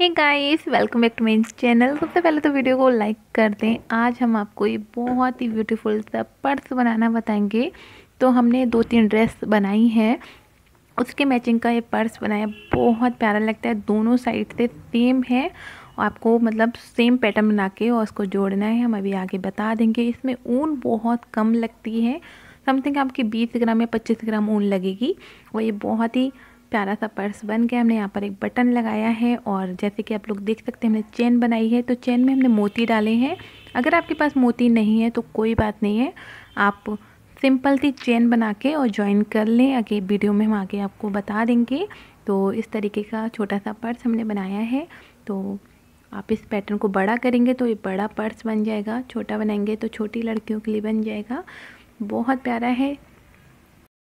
Hey guys welcome back to main channel सबसे पहले तो वीडियो को लाइक कर दें। आज हम आपको ये बहुत ही ब्यूटीफुल सा पर्स बनाना बताएँगे। तो हमने दो तीन ड्रेस बनाई है। उसके मैचिंग का ये पर्स बनाया, बहुत प्यारा लगता है। दोनों साइड से सेम है। आपको मतलब सेम पैटर्न बना के और उसको जोड़ना है। हम अभी आगे बता देंगे। इसमें ऊन बहुत कम लगती है। समथिंग आपकी बीस ग्राम या पच्चीस ग्राम ऊन लगेगी। और ये बहुत ही प्यारा सा पर्स बन गया, हमने यहाँ पर एक बटन लगाया है और जैसे कि आप लोग देख सकते हैं, हमने चेन बनाई है तो चेन में हमने मोती डाले हैं। अगर आपके पास मोती नहीं है तो कोई बात नहीं है। आप सिंपल सी चेन बना के और ज्वाइन कर लें। आगे वीडियो में हम आगे आपको बता देंगे। तो इस तरीके का छोटा सा पर्स हमने बनाया है। तो आप इस पैटर्न को बड़ा करेंगे तो ये बड़ा पर्स बन जाएगा। छोटा बनाएँगे तो छोटी लड़कियों के लिए बन जाएगा। बहुत प्यारा है।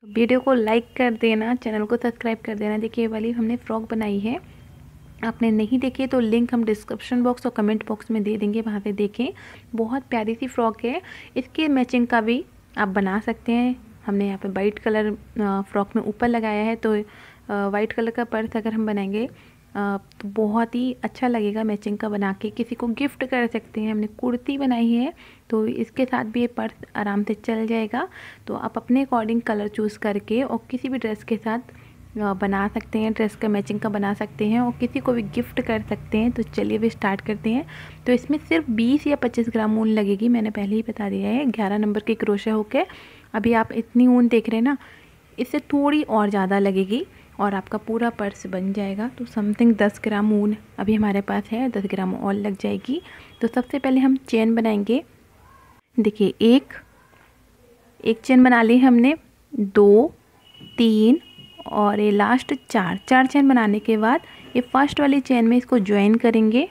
वीडियो को लाइक कर देना, चैनल को सब्सक्राइब कर देना। देखिए वाली हमने फ्रॉक बनाई है। आपने नहीं देखी तो लिंक हम डिस्क्रिप्शन बॉक्स और कमेंट बॉक्स में दे देंगे, वहाँ से देखें। बहुत प्यारी सी फ्रॉक है। इसके मैचिंग का भी आप बना सकते हैं। हमने यहाँ पे वाइट कलर फ्रॉक में ऊपर लगाया है तो वाइट कलर का पर्स अगर हम बनाएँगे तो बहुत ही अच्छा लगेगा मैचिंग का बना के। किसी को गिफ्ट कर सकते हैं। हमने कुर्ती बनाई है तो इसके साथ भी ये पर्स आराम से चल जाएगा। तो आप अपने अकॉर्डिंग कलर चूज़ करके और किसी भी ड्रेस के साथ बना सकते हैं ड्रेस का मैचिंग का बना सकते हैं और किसी को भी गिफ्ट कर सकते हैं। तो चलिए भी स्टार्ट करते हैं। तो इसमें सिर्फ़ 20 या 25 ग्राम ऊन लगेगी। मैंने पहले ही बता दिया है। 11 नंबर के क्रोशा होके अभी आप इतनी ऊन देख रहे हैं ना, इससे थोड़ी और ज़्यादा लगेगी। और आपका पूरा पर्स बन जाएगा। तो समथिंग दस ग्राम ऊन अभी हमारे पास है, दस ग्राम और लग जाएगी। तो सबसे पहले हम चेन बनाएँगे। देखिए, एक एक चेन बना ली हमने। दो, तीन और ये लास्ट चार। चार चेन बनाने के बाद ये फ़र्स्ट वाली चेन में इसको ज्वाइन करेंगे।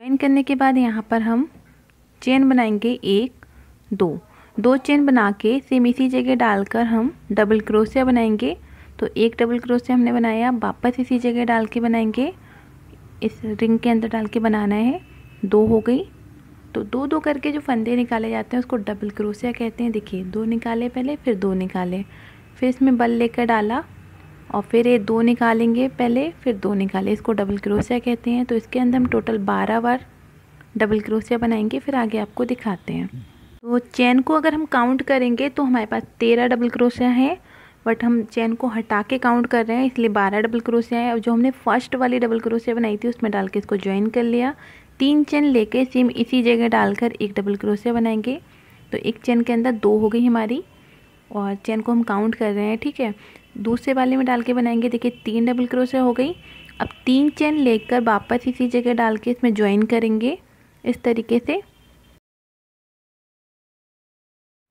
ज्वाइन करने के बाद यहाँ पर हम चेन बनाएँगे। एक, दो। दो चेन बना के सेम इसी जगह डालकर हम डबल क्रोशिया बनाएँगे। तो एक डबल क्रोशिया हमने बनाया, वापस इसी जगह डाल के बनाएँगे। इस रिंग के अंदर डाल के बनाना है। दो हो गई। तो दो दो करके जो फंदे निकाले जाते हैं, उसको डबल क्रोशिया कहते हैं। देखिए, दो निकाले पहले, फिर दो निकाले। फिर इसमें बल लेकर डाला और फिर ये दो निकालेंगे पहले, फिर दो निकाले। इसको डबल क्रोशिया कहते हैं। तो इसके अंदर हम टोटल बारह बार डबल क्रोशिया बनाएँगे। फिर आगे आपको दिखाते हैं। तो चैन को अगर हम काउंट करेंगे तो हमारे पास तेरह डबल क्रोशिया है बट हम चैन को हटा के काउंट कर रहे हैं, इसलिए बारह डबल क्रोशिया है। और जो हमने फ़र्स्ट वाली डबल क्रोशिया बनाई थी, उसमें डाल के इसको ज्वाइन कर लिया। तीन चैन लेके सेम इसी जगह डालकर एक डबल क्रोशिया बनाएँगे। तो एक चैन के अंदर दो हो गई हमारी, और चैन को हम काउंट कर रहे हैं, ठीक है? दूसरे वाले में डाल के बनाएँगे, देखिए, तीन डबल क्रोशिया हो गई। अब तीन चैन लेकर वापस इसी जगह डाल के इसमें ज्वाइन करेंगे, इस तरीके से।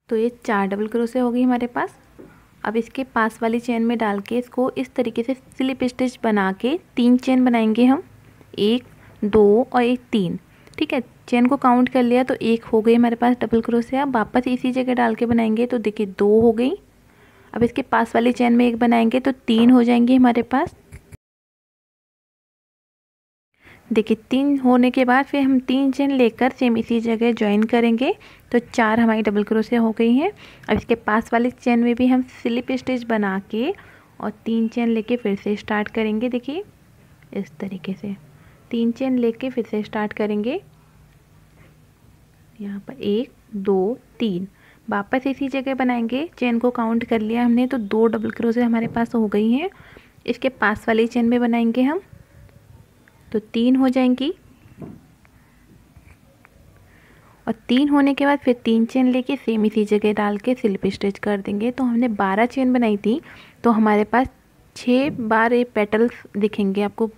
तो ये चार डबल क्रोसे हो गई हमारे पास। अब इसके पास वाली चेन में डाल के इसको इस तरीके से स्लिप स्टिच बना के तीन चेन बनाएँगे हम। एक, दो और एक तीन। ठीक है, चेन को काउंट कर लिया तो एक हो गई हमारे पास डबल क्रोसिया वापस इसी जगह डाल के बनाएँगे तो देखिए दो हो गई। अब इसके पास वाली चेन में एक बनाएँगे तो तीन हो जाएँगी हमारे पास। देखिए, तीन होने के बाद फिर हम तीन चेन लेकर सेम इसी जगह ज्वाइन करेंगे। तो चार हमारी डबल क्रोसे हो गई हैं। अब इसके पास वाले चेन में भी हम स्लिप स्टिच बना के और तीन चेन लेके फिर से स्टार्ट करेंगे। देखिए, इस तरीके से। तीन चेन लेके फिर से स्टार्ट करेंगे। यहाँ पर एक, दो, तीन। वापस इसी जगह बनाएँगे। चेन को काउंट कर लिया हमने तो दो डबल क्रोसे हमारे पास हो गई हैं। इसके पास वाली चेन में बनाएँगे हम। तो तीन हो जाएँगी। और तीन होने के बाद फिर तीन चेन लेके सेम इसी जगह डाल के स्लिप स्टिच कर देंगे। तो हमने बारह चेन बनाई थी। तो हमारे पास छः बार ये पेटल्स दिखेंगे आपको।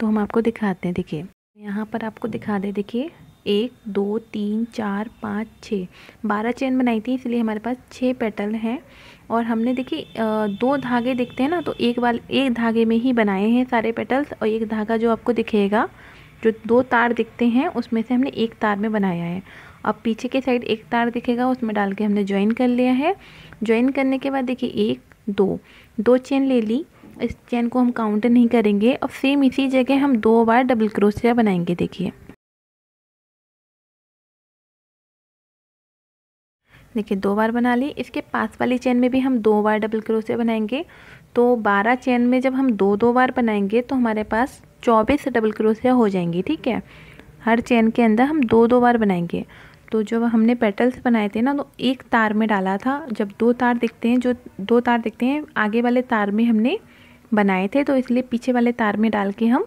तो हम आपको दिखाते हैं, देखिए। यहाँ पर आपको दिखा दे, देखिए। एक, दो, तीन, चार, पाँच, छः। बारह चेन बनाई थी, इसलिए हमारे पास छः पेटल हैं। और हमने देखिए दो धागे दिखते हैं ना तो एक वाले एक धागे में ही बनाए हैं सारे पेटल्स और एक धागा जो आपको दिखेगा, जो दो तार दिखते हैं, उसमें से हमने एक तार में बनाया है। अब पीछे के साइड एक तार दिखेगा, उसमें डाल के हमने ज्वाइन कर लिया है। ज्वाइन करने के बाद देखिए, एक, दो दो चेन ले ली। इस चेन को हम काउंट नहीं करेंगे। और सेम इसी जगह हम दो बार डबल क्रोशिया बनाएँगे, देखिए। देखिए, दो बार बना ली। इसके पास वाली चेन में भी हम दो बार डबल क्रोशिया बनाएँगे। तो बारह चेन में जब हम दो दो बार बनाएँगे तो हमारे पास चौबीस डबल क्रोशिया हो जाएँगी, ठीक है? हर चेन के अंदर हम दो दो बार बनाएँगे। तो जब हमने पेटल्स बनाए थे ना तो एक तार में डाला था। जब दो तार दिखते हैं, जो दो तार दिखते हैं, आगे वाले तार में हमने बनाए थे तो इसलिए पीछे वाले तार में डाल के हम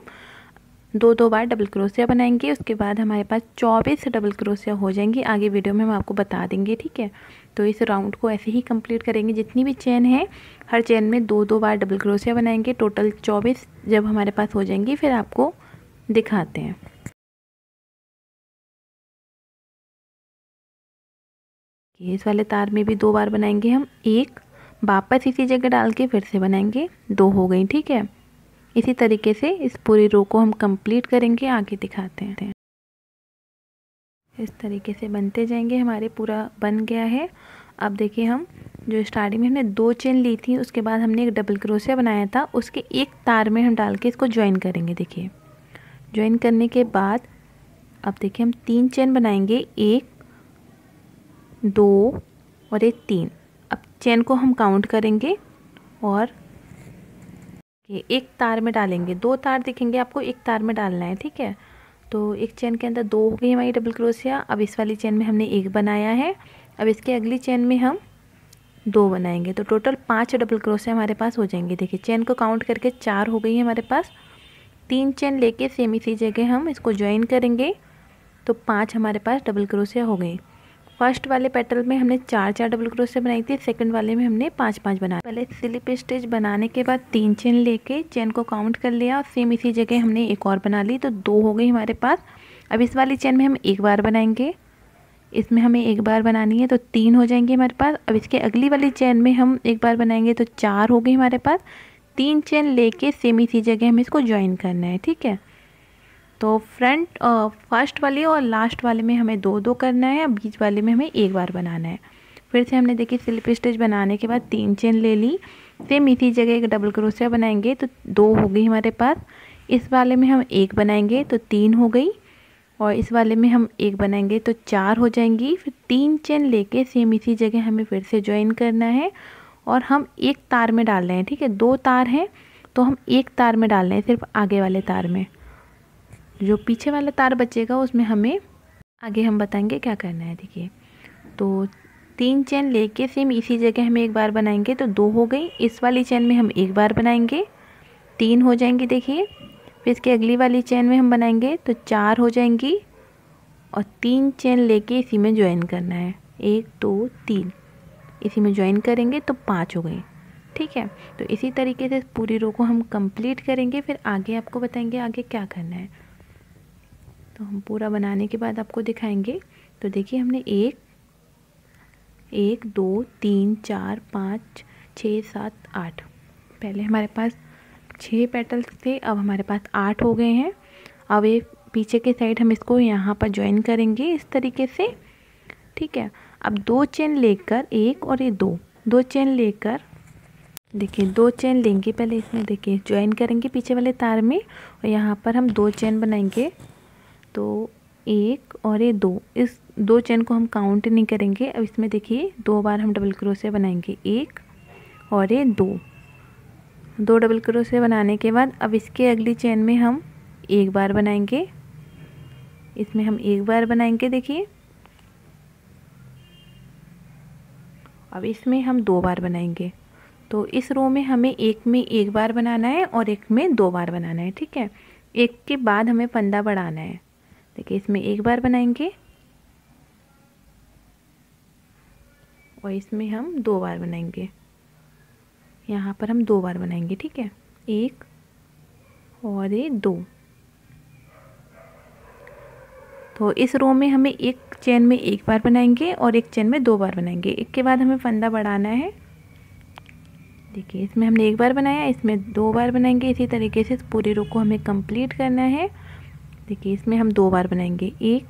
दो दो बार डबल क्रोशिया बनाएँगे, उसके बाद हमारे पास चौबीस डबल क्रोशिया हो जाएँगी। आगे वीडियो में हम आपको बता देंगे, ठीक है? तो इस राउंड को ऐसे ही कंप्लीट करेंगे। जितनी भी चेन है, हर चेन में दो दो बार डबल क्रोशिया बनाएँगे। टोटल चौबीस जब हमारे पास हो जाएँगी, फिर आपको दिखाते हैं। इस वाले तार में भी दो बार बनाएँगे हम। एक वापस इसी जगह डाल के फिर से बनाएँगे। दो हो गई, ठीक है? इसी तरीके से इस पूरी रो को हम कंप्लीट करेंगे, आगे दिखाते हैं। इस तरीके से बनते जाएँगे, हमारे पूरा बन गया है। अब देखिए हम, जो स्टार्टिंग में हमने दो चेन ली थी, उसके बाद हमने एक डबल क्रोशिया बनाया था, उसके एक तार में हम डाल के इसको ज्वाइन करेंगे, देखिए। ज्वाइन करने के बाद, अब देखिए हम तीन चेन बनाएँगे, एक, दो और एक तीन। अब चेन को हम काउंट करेंगे और एक तार में डालेंगे। दो तार दिखेंगे, आपको एक तार में डालना है, ठीक है? तो एक चेन के अंदर दो हो गई हमारी डबल क्रोशिया। अब इस वाली चेन में हमने एक बनाया है। अब इसके अगली चेन में हम दो बनाएँगे। तो टोटल पाँच डबल क्रोशिया हमारे पास हो जाएँगे। देखिए, चेन को काउंट करके चार हो गई है हमारे पास। तीन चेन लेके सेम इसी जगह हम इसको ज्वाइन करेंगे। तो पाँच हमारे पास डबल क्रोशिया हो गई। फ़र्स्ट वाले पेटल में हमने चार चार डबल क्रोशिया बनाई थी, सेकंड वाले में हमने पाँच पाँच बनाया पहले स्लिप स्टिच बनाने के बाद तीन चेन लेके चेन को काउंट कर लिया और सेम इसी जगह हमने एक और बना ली तो दो हो गई हमारे पास। अब इस वाली चेन में हम एक बार बनाएँगे। इसमें हमें एक बार बनानी है तो तीन हो जाएँगे हमारे पास। अब इसके अगली वाली चेन में हम एक बार बनाएँगे तो चार हो गई हमारे पास। तीन चेन लेके सेम इसी जगह हमें इसको ज्वाइन करना है, ठीक है? तो फ्रंट फ़र्स्ट वाले और लास्ट वाले में हमें दो दो करना है बीच वाले में हमें एक बार बनाना है। फिर से हमने देखिए स्लिप स्टिच बनाने के बाद तीन चेन ले ली। सेम इसी जगह एक डबल क्रोशिया बनाएँगे तो दो हो गई हमारे पास। इस वाले में हम एक बनाएँगे तो तीन हो गई। और इस वाले में हम एक बनाएँगे तो चार हो जाएँगी। फिर तीन चेन लेके सेम इसी जगह हमें फिर से ज्वाइन करना है। और हम एक तार में डाल रहे हैं, ठीक है? दो तार हैं तो हम एक तार में डाल रहे हैं, सिर्फ़ आगे वाले तार में। जो पीछे वाला तार बचेगा, उसमें हमें आगे हम बताएँगे क्या करना है, देखिए। तो तीन चेन लेके सेम इसी जगह हम एक बार बनाएँगे तो दो हो गई। इस वाली चेन में हम एक बार बनाएँगे, तीन हो जाएँगी, देखिए। फिर इसके अगली वाली चेन में हम बनाएँगे तो चार हो जाएँगी। और तीन चेन लेके इसी में ज्वाइन करना है। एक, दो, तीन। इसी में ज्वाइन करेंगे तो पाँच हो गई। ठीक है? तो इसी तरीके से पूरी रो को हम कंप्लीट करेंगे, फिर आगे आपको बताएँगे आगे क्या करना है। तो हम पूरा बनाने के बाद आपको दिखाएँगे। तो देखिए हमने एक एक, दो, तीन, चार, पाँच छः सात, आठ। पहले हमारे पास छः पेटल्स थे, अब हमारे पास आठ हो गए हैं। अब एक पीछे के साइड हम इसको यहाँ पर ज्वाइन करेंगे इस तरीके से। ठीक है? अब दो चेन लेकर एक और ये दो। दो चेन लेकर, देखिए दो चेन लेंगे पहले इसमें, देखिए ज्वाइन करेंगे पीछे वाले तार में और यहाँ पर हम दो चेन बनाएँगे। तो एक और ये दो। इस दो चेन को हम काउंट नहीं करेंगे। अब इसमें देखिए, दो बार हम डबल क्रोशिया बनाएँगे। एक और ये दो। दो डबल क्रोशिया बनाने के बाद अब इसके अगली चेन में हम एक बार बनाएँगे। इसमें हम एक बार बनाएँगे, देखिए। अब इसमें हम दो बार बनाएँगे। तो इस रो में हमें एक में एक बार बनाना है और एक में दो बार बनाना है, ठीक है? एक के बाद हमें फंदा बढ़ाना है। देखिए, इसमें एक बार बनाएँगे। और इसमें हम दो बार बनाएँगे। यहाँ पर हम दो बार बनाएँगे, ठीक है? एक और ये दो। तो इस रो में हमें एक चेन में एक बार बनाएँगे और एक चेन में दो बार बनाएँगे। एक के बाद हमें फंदा बढ़ाना है। देखिए, इसमें हमने एक बार बनाया, इसमें दो बार बनाएँगे। इसी तरीके से इस पूरे रो को हमें कंप्लीट करना है। देखिए, इसमें हम दो बार बनाएँगे। एक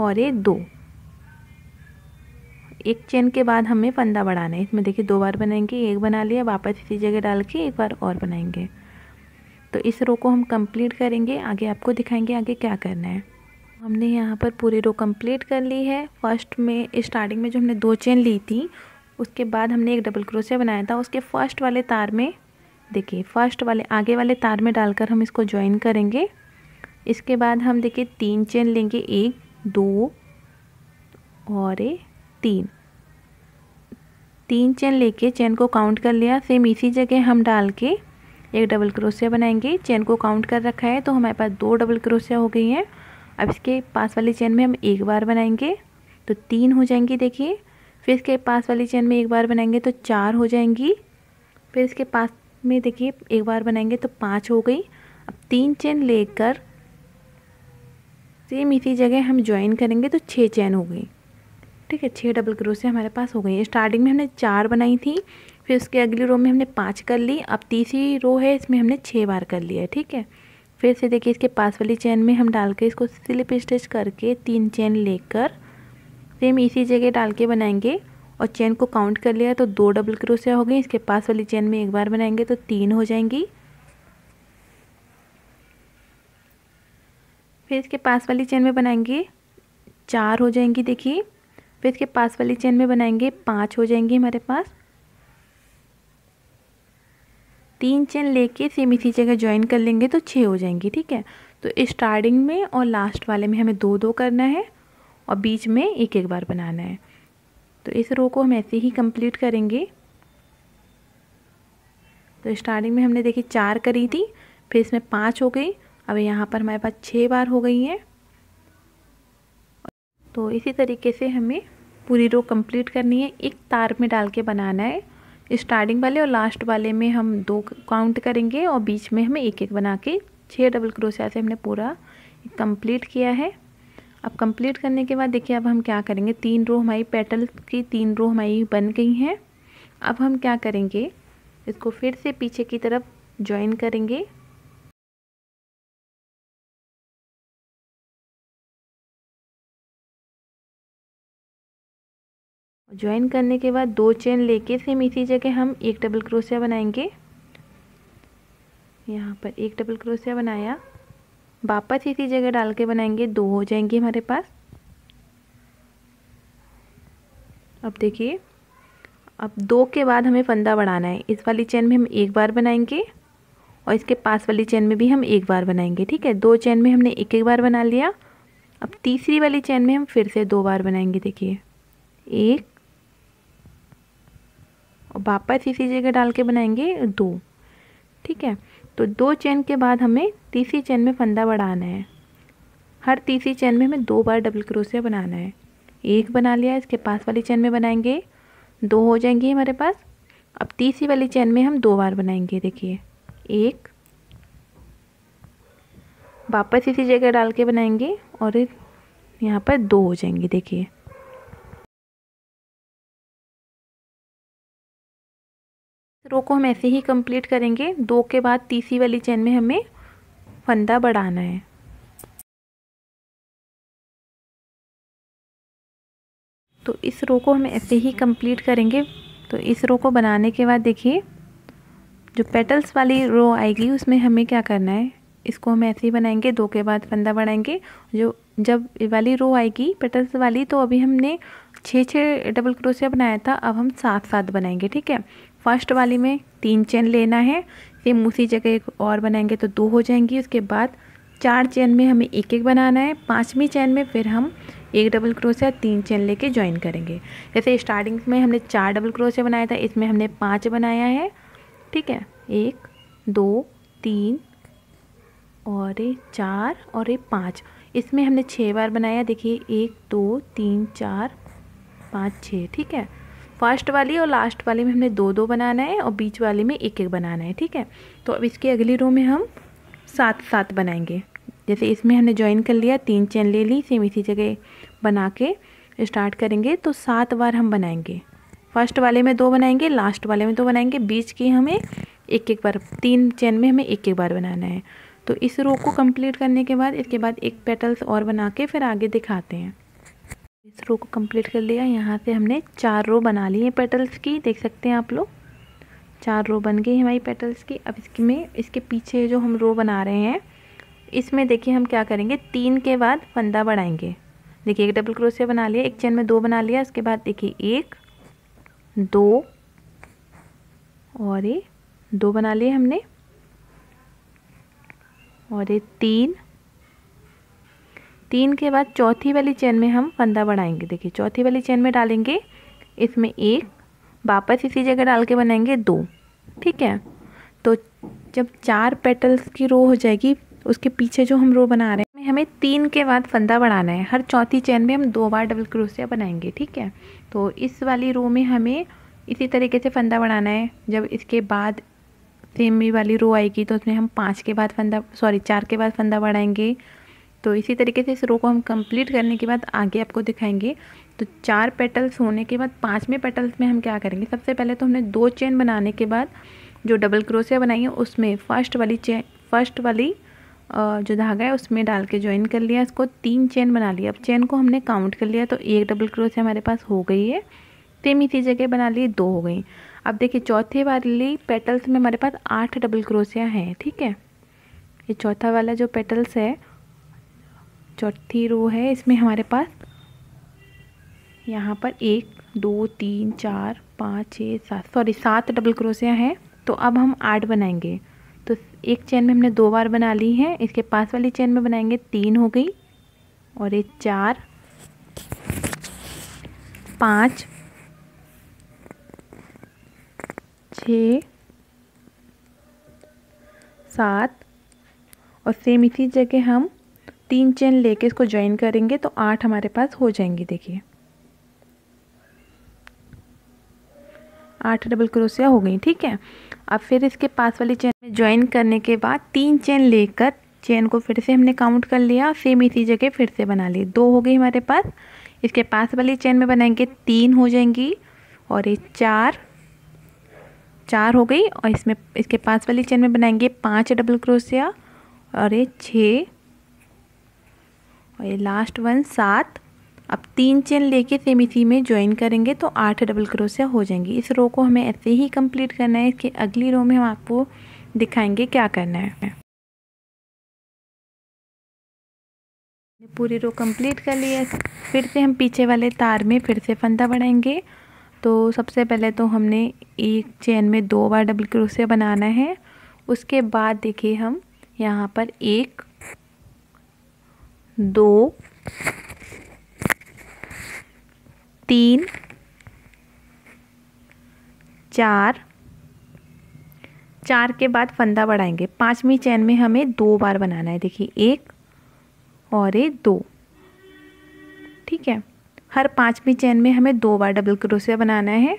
और एक दो। एक चेन के बाद हमें फंदा बढ़ाना है। इसमें देखिए, दो बार बनाएँगे, एक बना लिया, वापस इसी जगह डाल के एक बार और बनाएँगे। तो इस रो को हम कंप्लीट करेंगे। आगे आपको दिखाएँगे आगे क्या करना है। हमने यहाँ पर पूरी रो कंप्लीट कर ली है। फ़र्स्ट में, स्टार्टिंग में जो हमने दो चेन ली थी, उसके बाद हमने एक डबल क्रोशिया बनाया था। उसके फ़र्स्ट वाले तार में देखिए फ़र्स्ट वाले, आगे वाले तार में डालकर हम इसको ज्वाइन करेंगे। इसके बाद हम देखिए, तीन चेन लेंगे, एक, दो और एक तीन। तीन चेन लेके चेन को काउंट कर लिया। सेम इसी जगह हम डाल के एक डबल क्रोशिया बनाएँगे। चेन को काउंट कर रखा है तो हमारे पास दो डबल क्रोशिया हो गई हैं। अब इसके पास वाली चेन में हम एक बार बनाएँगे तो तीन हो जाएँगी, देखिए। फिर इसके पास वाली चेन में एक बार बनाएँगे तो चार हो जाएँगी। फिर इसके पास में देखिए, एक बार बनाएँगे तो पाँच हो गई। अब तीन चेन लेकर सेम इसी जगह हम ज्वाइन करेंगे तो छः चैन हो गई। ठीक है छः डबल क्रोशिया हमारे पास हो गई। स्टार्टिंग में हमने चार बनाई थी, फिर उसके अगली रो में हमने पाँच कर ली। अब तीसरी रो है, इसमें हमने छः बार कर लिया है, ठीक है? फिर से देखिए, इसके पास वाली चैन में हम डाल के इसको स्लिप स्टिच करके तीन चैन लेकर सेम इसी जगह डाल के बनाएँगे। और चेन को काउंट कर लिया तो दो डबल क्रोशिया हो गई। इसके पास वाली चेन में एक बार बनाएँगे तो तीन हो जाएँगी। फिर इसके पास वाली चैन में बनाएँगे चार हो जाएँगी, देखिए। फिर इसके पास वाली चेन में बनाएँगे पाँच हो जाएँगी हमारे पास। तीन चेन लेके सेम इसी जगह ज्वाइन कर लेंगे तो छः हो जाएँगी, ठीक है? तो स्टार्टिंग में और लास्ट वाले में हमें दो दो करना है और बीच में एक एक बार बनाना है। तो इस रो को हम ऐसे ही कंप्लीट करेंगे। तो स्टार्टिंग में हमने देखी चार करी थी, फिर इसमें पाँच हो गई। अब यहाँ पर हमारे पास छः बार हो गई हैं। तो इसी तरीके से हमें पूरी रो कंप्लीट करनी है। एक तार में डाल के बनाना है। स्टार्टिंग वाले और लास्ट वाले में हम दो काउंट करेंगे और बीच में हमें एक एक बना के छः डबल क्रोशिया से हमने पूरा कंप्लीट किया है। अब कंप्लीट करने के बाद देखिए अब हम क्या करेंगे? तीन रो हमारी पेटल की तीन रो हमारी बन गई हैं। अब हम क्या करेंगे? इसको फिर से पीछे की तरफ़ ज्वाइन करेंगे। ज्वाइन करने के बाद दो चेन लेके सेम इसी जगह हम एक डबल क्रोशिया बनाएँगे। यहाँ पर एक डबल क्रोशिया बनाया। वापस इसी जगह डाल के बनाएँगे, दो हो जाएँगे हमारे पास। अब देखिए, अब दो के बाद हमें फंदा बढ़ाना है। इस वाली चेन में हम एक बार बनाएँगे और इसके पास वाली चेन में भी हम एक बार बनाएँगे, ठीक है? दो चेन में हमने एक एक बार बना लिया। अब तीसरी वाली चेन में हम फिर से दो बार बनाएँगे, देखिए। एक और वापस इसी जगह डाल के बनाएँगे दो, ठीक है? तो दो चेन के बाद हमें तीसरी चेन में फंदा बढ़ाना है। हर तीसरी चेन में हमें दो बार डबल क्रोशिया बनाना है। एक बना लिया, इसके पास वाली चेन में बनाएँगे। दो हो जाएँगे हमारे पास। अब तीसरी वाली चेन में हम दो बार बनाएँगे, देखिए। एक। वापस इसी जगह डाल के बनाएँगे और यहाँ पर दो हो जाएँगे, देखिए। रो को हम ऐसे ही कंप्लीट करेंगे। दो के बाद तीसरी वाली चेन में हमें फंदा बढ़ाना है। तो इस रो को हम ऐसे ही कंप्लीट करेंगे। तो इस रो को बनाने के बाद देखिए, जो पेटल्स वाली रो आएगी, उसमें हमें क्या करना है? इसको हम ऐसे ही बनाएँगे, दो के बाद फंदा बढ़ाएँगे। जो, जब वाली रो आएगी पेटल्स वाली तो अभी हमने छः छः डबल क्रोशिया बनाया था, अब हम सात सात बनाएँगे, ठीक है? फ़र्स्ट वाली में तीन चेन लेना है सेम उसी जगह एक और बनाएँगे तो दो हो जाएँगी, उसके बाद चार चेन में हमें एक एक बनाना है, पाँचवीं चेन में फिर हम एक डबल क्रोशिया तीन चेन लेके ज्वाइन करेंगे। जैसे स्टार्टिंग में हमने चार डबल क्रोशिया बनाया था, इसमें हमने पाँच बनाया है, ठीक है? एक, दो, तीन और एक चार और एक पाँच। इसमें हमने छः बार बनाया, देखिए, एक, दो, तीन, चार, पाँच छः ठीक है? फ़र्स्ट वाली और लास्ट वाली में हमने दो दो बनाना है और बीच वाली में एक एक बनाना है, ठीक है? तो अब इसके अगली रो में हम सात सात बनाएँगे। जैसे इसमें हमने ज्वाइन कर लिया, तीन चेन ले ली सेम इसी जगह बना के स्टार्ट करेंगे तो सात बार हम बनाएँगे। फ़र्स्ट वाले में दो बनाएँगे, लास्ट वाले में दो बनाएँगे, बीच की हमें एक एक बार, तीन चेन में हमें एक एक बार बनाना है। तो इस रो को कंप्लीट करने के बाद, इसके बाद एक पेटल्स और बना के फिर आगे दिखाते हैं। इस रो को कंप्लीट कर लिया। यहाँ से हमने चार रो बना ली है पेटल्स की। देख सकते हैं आप लोग। चार रो बन गई हमारी पेटल्स की। अब इसकी में, इसके पीछे जो हम रो बना रहे हैं, इसमें देखिए हम क्या करेंगे? तीन के बाद फंदा बढ़ाएँगे। देखिए, एक डबल क्रोशिया बना लिया, एक चेन में दो बना लिया। उसके बाद देखिए, एक, दो, और ये दो बना लिए हमने। और ये तीन तीन के बाद चौथी वाली चेन में हम फंदा बढ़ाएँगे। देखिए, चौथी वाली चेन में डालेंगे, इसमें एक, वापस इसी जगह डाल के बनाएँगे दो, ठीक है? तो जब चार पेटल्स की रो हो जाएगी, उसके पीछे जो हम रो बना रहे हैं, हमें तीन के बाद फंदा बढ़ाना है। हर चौथी चेन में हम दो बार डबल क्रोशिया बनाएँगे, ठीक है? तो इस वाली रो में हमें इसी तरीके से फंदा बढ़ाना है। जब इसके बाद सेमी वाली रो आएगी तो उसमें हम पाँच के बाद फंदा सॉरी चार के बाद फंदा बढ़ाएँगे। तो इसी तरीके से इस रो को हम कंप्लीट करने के बाद आगे आपको दिखाएँगे। तो चार पेटल्स होने के बाद पाँचवें पेटल्स में हम क्या करेंगे? सबसे पहले तो हमने दो चेन बनाने के बाद जो डबल क्रोसिया बनाई है, उसमें फ़र्स्ट वाली चेन फ़र्स्ट वाली जो धागा है, उसमें डाल के ज्वाइन कर लिया। इसको तीन चेन बना लिया अब चेन को हमने काउंट कर लिया तो एक डबल क्रोसिया हमारे पास हो गई है। सेम इसी जगह बना लिए, दो हो गई। अब देखिए, चौथे वाली पेटल्स में हमारे पास आठ डबल क्रोशिया हैं, ठीक है? ये चौथा वाला जो पेटल्स है चौथी रो है इसमें हमारे पास। यहाँ पर एक, दो, तीन, चार, पाँच छः सात सॉरी सात डबल क्रोशिया हैं। तो अब हम आठ बनाएँगे। तो एक चेन में हमने दो बार बना ली है। इसके पास वाली चेन में बनाएँगे तीन हो गई। और एक चार, पाँच छ सात, और सेम इसी जगह हम तीन चेन लेके इसको ज्वाइन करेंगे तो आठ हमारे पास हो जाएँगी, देखिए। आठ डबल क्रोसिया हो गई, ठीक है? अब फिर इसके पास वाली चेन में ज्वाइन करने के बाद तीन चेन लेकर चेन को फिर से हमने काउंट कर लिया सेम इसी जगह फिर से बना ली दो हो गई हमारे पास। इसके पास वाली चेन में बनाएँगे, तीन हो जाएँगी और ये चार चार हो गई और इसमें, इसके पास वाली चेन में बनाएँगे पाँच डबल क्रोसिया और ये छः। और ये लास्ट वन सात। अब तीन चेन लेके सेम इसी में ज्वाइन करेंगे तो आठ डबल क्रोसिया हो जाएँगी। इस रो को हमें ऐसे ही कंप्लीट करना है इसके अगली रो में हम आपको दिखाएँगे क्या करना है। पूरी रो कंप्लीट कर लिया फिर से हम पीछे वाले तार में फिर से फंदा बढ़ाएँगे। तो सबसे पहले तो हमने एक चेन में दो बार डबल क्रोसिया बनाना है। उसके बाद देखिए हम यहाँ पर एक दो, तीन, चार। चार के बाद फंदा बढ़ाएँगे। पांचवी चैन में हमें दो बार बनाना है। देखिए, एक और एक दो। ठीक है? हर पांचवी चैन में हमें दो बार डबल क्रोशिया बनाना है।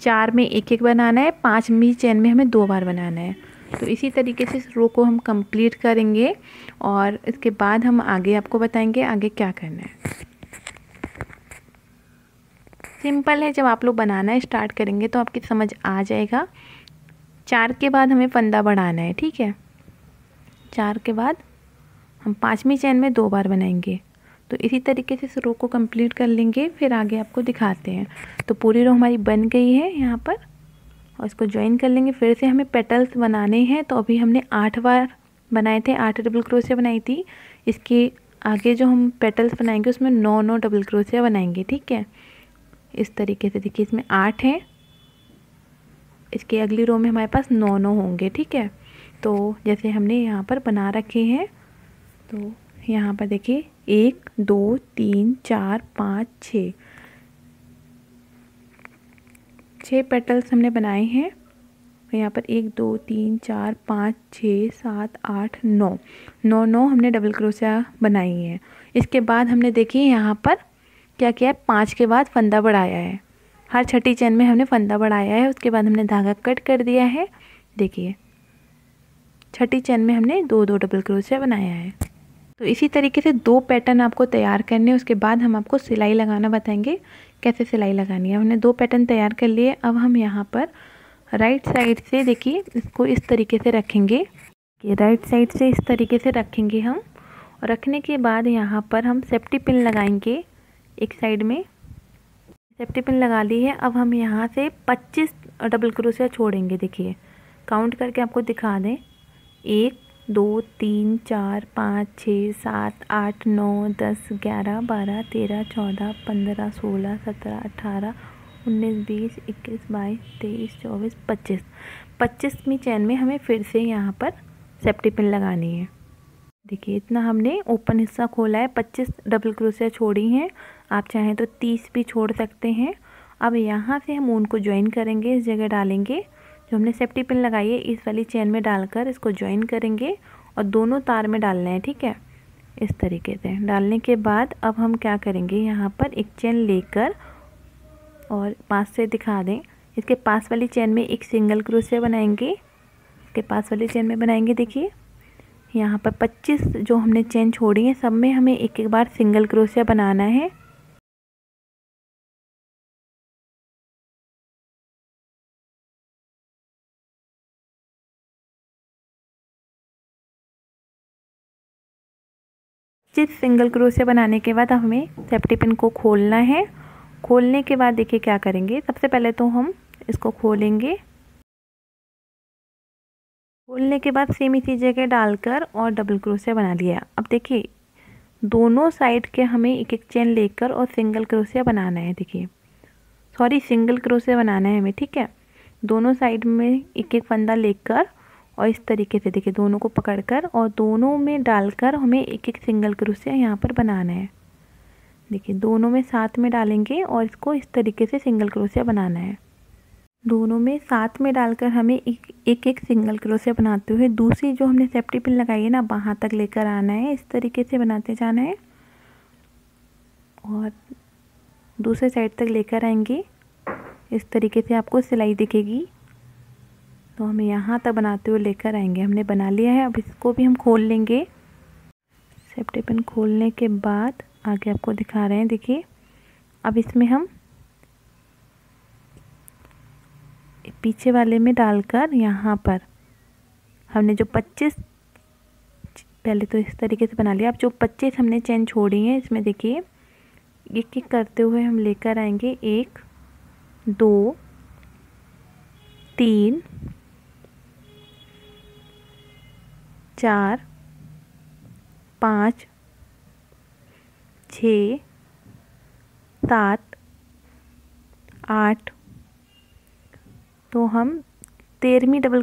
चार में एक एक बनाना है। पांचवी चैन में हमें दो बार बनाना है। तो इसी तरीके से इस रो को हम कंप्लीट करेंगे और इसके बाद हम आगे आपको बताएँगे आगे क्या करना है। सिंपल है, जब आप लोग बनाना स्टार्ट करेंगे तो आपकी समझ आ जाएगा। चार के बाद हमें फंदा बढ़ाना है, ठीक है? चार के बाद हम पाँचवीं चैन में दो बार बनाएँगे। तो इसी तरीके से इस रो को कंप्लीट कर लेंगे, फिर आगे आपको दिखाते हैं। तो पूरी रो हमारी बन गई है यहाँ पर। और इसको ज्वाइन कर लेंगे। फिर से हमें पेटल्स बनाने हैं तो अभी हमने आठ बार बनाए थे, आठ डबल क्रोसिया बनाई थी। इसके आगे जो हम पेटल्स बनाएँगे, उसमें नौ नौ डबल क्रोसिया बनाएँगे, ठीक है? इस तरीके से देखिए, इसमें आठ हैं। इसके अगली रो में हमारे पास नौ नौ होंगे, ठीक है? तो जैसे हमने यहाँ पर बना रखे हैं तो यहाँ पर देखिए, एक, दो, तीन, चार, पाँच, छः। छः पेटल्स हमने बनाए हैं। यहाँ पर एक, दो, तीन, चार, पाँच छः सात, आठ, नौ। नौ नौ हमने डबल क्रोसिया बनाई है। इसके बाद हमने देखिए यहाँ पर क्या किया है? पाँच के बाद फंदा बढ़ाया है। हर छठी चैन में हमने फंदा बढ़ाया है। उसके बाद हमने धागा कट कर दिया है। देखिए। छठी चैन में हमने दो दो डबल क्रोशिया बनाया है। तो इसी तरीके से दो पैटर्न आपको तैयार करने उसके बाद हम आपको सिलाई लगाना बताएँगे कैसे सिलाई लगानी है। हमने दो पैटर्न तैयार कर लिए। अब हम यहाँ पर राइट साइड से देखिए, इसको इस तरीके से रखेंगे। कि राइट साइड से इस तरीके से रखेंगे हम। और रखने के बाद यहाँ पर हम सेफ्टी पिन लगाएँगे एक साइड में। सेफ्टी पिन लगा ली है। अब हम यहाँ से 25 डबल क्रोशिया छोड़ेंगे। देखिए काउंट करके आपको दिखा दें। एक दो, तीन, चार, पाँच, छः, सात, आठ, नौ, दस, ग्यारह, बारह, तेरह, चौदह, पंद्रह, सोलह, सत्रह, अठारह, उन्नीस, बीस, इक्कीस, बाईस, तेईस, चौबीस, पच्चीस। पच्चीसवीं चैन में हमें फिर से यहाँ पर सेफ्टी पिन लगानी है। देखिए, इतना हमने ओपन हिस्सा खोला है। पच्चीस डबल क्रोसिया छोड़ी हैं। आप चाहें तो तीस भी छोड़ सकते हैं। अब यहाँ से हम ऊन को ज्वाइन करेंगे, इस जगह डालेंगे। जो हमने सेफ्टी पिन लगाई है, इस वाली चेन में डालकर इसको ज्वाइन करेंगे और दोनों तार में डालना है, ठीक है? इस तरीके से। डालने के बाद अब हम क्या करेंगे? यहाँ पर एक चेन लेकर और पास से दिखा दें। इसके पास वाली चेन में एक सिंगल क्रोशिया बनाएँगे। इसके पास वाली चेन में बनाएँगे, देखिए। यहाँ पर 25 जो हमने चेन छोड़ी है, सब में हमें एक एक बार सिंगल क्रोशिया बनाना है। जिस सिंगल क्रोशिया बनाने के बाद हमें सेफ्टी पिन को खोलना है। खोलने के बाद देखिए क्या करेंगे। सबसे पहले तो हम इसको खोलेंगे। खोलने के बाद सेम इसी जगह डालकर और डबल क्रोशिया बना लिया अब देखिए, दोनों साइड के हमें एक एक चेन लेकर और सिंगल क्रोशिया बनाना है। देखिए सॉरी सिंगल क्रोशिया बनाना है हमें, ठीक है? दोनों साइड में एक एक फंदा लेकर और इस तरीके से देखिए, दोनों को पकड़कर और दोनों में डालकर हमें एक एक सिंगल क्रोशिया यहाँ पर बनाना है। देखिए, दोनों में साथ में डालेंगे और इसको इस तरीके से सिंगल क्रोशिया बनाना है। दोनों में साथ में डालकर हमें एक एक एक सिंगल क्रोशिया बनाते हुए दूसरी जो हमने सेफ्टी पिन लगाई है ना, वहाँ तक लेकर आना है, इस तरीके से बनाते जाना है। और दूसरे साइड तक लेकर आएँगे। इस तरीके से आपको सिलाई दिखेगी। तो हम यहाँ तक बनाते हुए लेकर आएँगे। हमने बना लिया है। अब इसको भी हम खोल लेंगे। सेफ्टी पिन खोलने के बाद आगे आपको दिखा रहे हैं। देखिए, अब इसमें हम पीछे वाले में डालकर यहाँ पर हमने जो 25 पहले तो इस तरीके से बना लिया। अब जो 25 हमने चैन छोड़ी है, इसमें देखिए, एक एक करते हुए हम लेकर आएँगे। एक, दो, तीन चार, पाँच, छ, सात, आठ। तो हम तेरहवीं डबल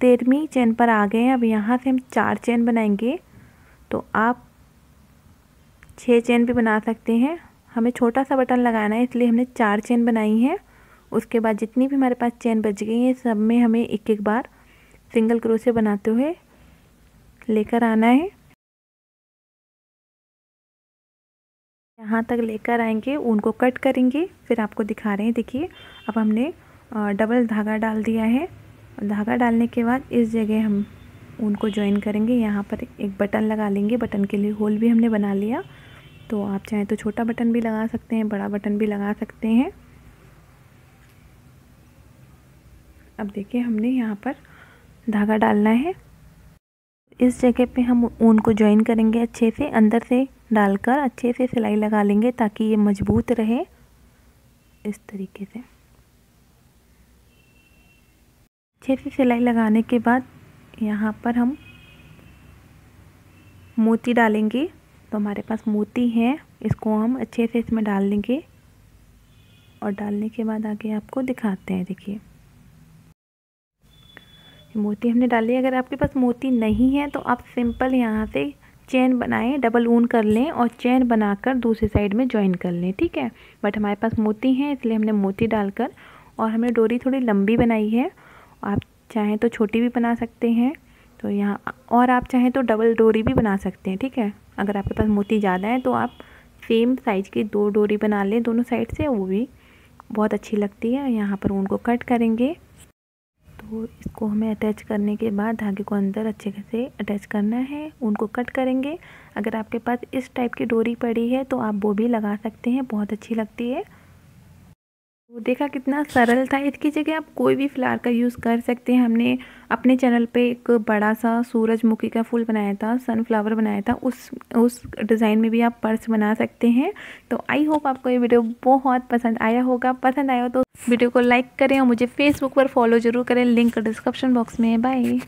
तेरहवीं चेन पर आ गए हैं। अब यहाँ से हम चार चेन बनाएँगे। तो आप छः चेन भी बना सकते हैं। हमें छोटा सा बटन लगाना है, इसलिए हमने चार चेन बनाई है। उसके बाद जितनी भी हमारे पास चेन बच गई हैं, सब में हमें एक एक बार सिंगल क्रोशे बनाते हुए लेकर आना है। यहाँ तक लेकर आएँगे ऊन को कट करेंगे, फिर आपको दिखा रहे हैं। देखिए, अब हमने डबल धागा डाल दिया है। धागा डालने के बाद इस जगह हम ऊन को ज्वाइन करेंगे। यहाँ पर एक बटन लगा लेंगे। बटन के लिए होल भी हमने बना लिया। तो आप चाहें तो छोटा बटन भी लगा सकते हैं, बड़ा बटन भी लगा सकते हैं। अब देखिए, हमने यहाँ पर धागा डालना है। इस जगह पे हम ऊन को ज्वाइन करेंगे अच्छे से, अंदर से डालकर अच्छे से सिलाई लगा लेंगे ताकि ये मज़बूत रहे इस तरीके से। अच्छे से सिलाई लगाने के बाद यहाँ पर हम मोती डालेंगे। तो हमारे पास मोती है, इसको हम अच्छे से इसमें डाल देंगे और डालने के बाद आगे आपको दिखाते हैं, देखिए। मोती हमने डाली अगर आपके पास मोती नहीं है तो आप सिंपल यहाँ से चेन बनाएँ, डबल ऊन कर लें और चेन बनाकर दूसरी साइड में ज्वाइन कर लें, ठीक है? बट हमारे पास मोती हैं, इसलिए हमने मोती डालकर और हमने डोरी थोड़ी लंबी बनाई है। आप चाहें तो छोटी भी बना सकते हैं तो यहाँ और आप चाहें तो डबल डोरी भी बना सकते हैं, ठीक है? अगर आपके पास मोती ज़्यादा है तो आप सेम साइज़ की दो डोरी बना लें दोनों साइड से, वो भी बहुत अच्छी लगती है। यहाँ पर ऊन को कट करेंगे। तो इसको हमें अटैच करने के बाद धागे को अंदर अच्छे से अटैच करना है। उनको कट करेंगे। अगर आपके पास इस टाइप की डोरी पड़ी है तो आप वो भी लगा सकते हैं। बहुत अच्छी लगती है। तो देखा कितना सरल था। इसकी जगह आप कोई भी फ्लावर का यूज़ कर सकते हैं। हमने अपने चैनल पे एक बड़ा सा सूरजमुखी का फूल बनाया था सनफ्लावर बनाया था। उस उस डिज़ाइन में भी आप पर्स बना सकते हैं। तो आई होप आपको ये वीडियो बहुत पसंद आया होगा। पसंद आया हो तो वीडियो को लाइक करें और मुझे फेसबुक पर फॉलो ज़रूर करें। लिंक डिस्क्रिप्शन बॉक्स में बाय।